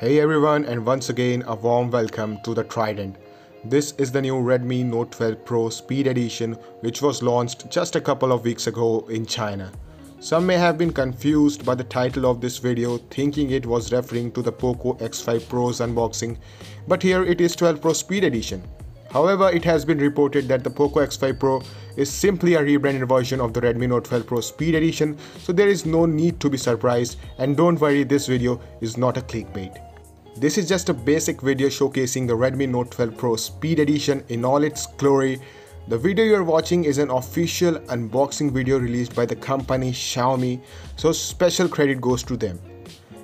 Hey everyone and once again a warm welcome to the Trident. This is the new Redmi Note 12 Pro Speed Edition which was launched just a couple of weeks ago in China. Some may have been confused by the title of this video thinking it was referring to the Poco X5 Pro's unboxing but here it is 12 Pro Speed Edition. However, it has been reported that the Poco X5 Pro is simply a rebranded version of the Redmi Note 12 Pro Speed Edition, so there is no need to be surprised and don't worry this video is not a clickbait. This is just a basic video showcasing the Redmi Note 12 Pro Speed Edition in all its glory. The video you are watching is an official unboxing video released by the company Xiaomi, so special credit goes to them.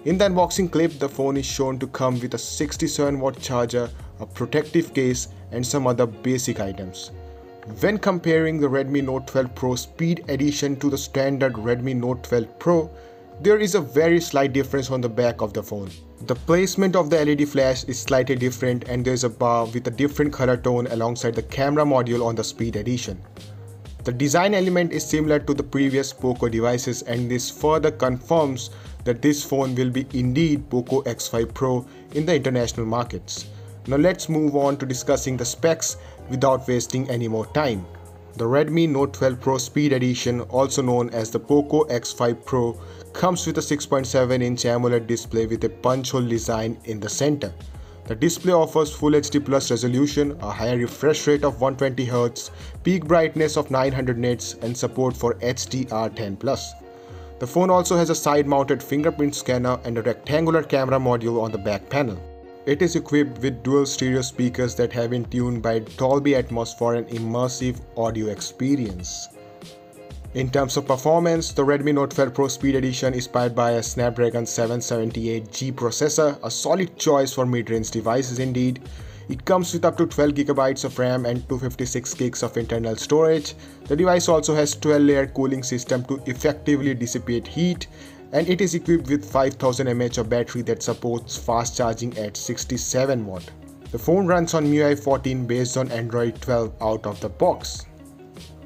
In the unboxing clip, the phone is shown to come with a 67 watt charger, a protective case and some other basic items. When comparing the Redmi Note 12 Pro Speed Edition to the standard Redmi Note 12 Pro, there is a very slight difference on the back of the phone. The placement of the LED flash is slightly different and there is a bar with a different color tone alongside the camera module on the Speed Edition. The design element is similar to the previous Poco devices and this further confirms that this phone will be indeed Poco X5 Pro in the international markets. Now let's move on to discussing the specs without wasting any more time. The Redmi Note 12 Pro Speed Edition, also known as the Poco X5 Pro, comes with a 6.7-inch AMOLED display with a punch hole design in the center. The display offers Full HD Plus resolution, a higher refresh rate of 120Hz, peak brightness of 900 nits and support for HDR10+. The phone also has a side-mounted fingerprint scanner and a rectangular camera module on the back panel. It is equipped with dual stereo speakers that have been tuned by Dolby Atmos for an immersive audio experience. In terms of performance, the Redmi Note 12 Pro Speed Edition is powered by a Snapdragon 778G processor, a solid choice for mid-range devices indeed. It comes with up to 12GB of RAM and 256GB of internal storage. The device also has 12-layer cooling system to effectively dissipate heat and it is equipped with 5000 mAh of battery that supports fast charging at 67 watt. The phone runs on MIUI 14 based on Android 12 out of the box.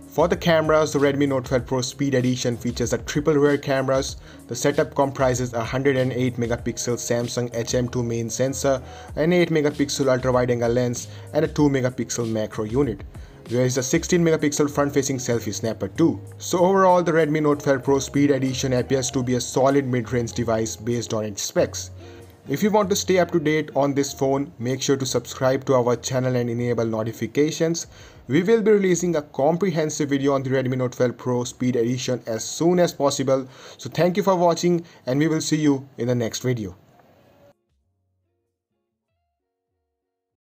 For the cameras, the Redmi Note 12 Pro Speed Edition features a triple rear cameras. The setup comprises a 108 megapixel Samsung HM2 main sensor, an 8 megapixel ultra wide angle lens, and a 2 megapixel macro unit. There is a 16 megapixel front facing selfie snapper too. So overall the Redmi Note 12 Pro Speed Edition appears to be a solid mid-range device based on its specs. If you want to stay up to date on this phone, make sure to subscribe to our channel and enable notifications. We will be releasing a comprehensive video on the Redmi Note 12 Pro Speed Edition as soon as possible. So thank you for watching and we will see you in the next video.